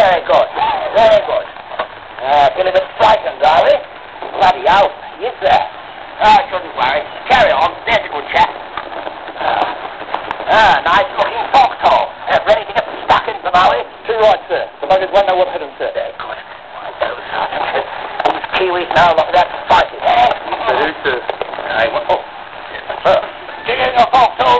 Very good, very good. Uh, feeling a bit frightened, are we? Bloody hell. Yes, sir. Ah, I oh, shouldn't worry. Carry on. There's a good chap. Ah, nice looking foxhole. Uh, ready to get stuck in, the Maori? Too right, sir. The boat won't know what hit him, sir. Very good. I Kiwis now look at that fighting. Yes, sir. Yes, sir. Oh. Yes, sir. Get in your foxhole.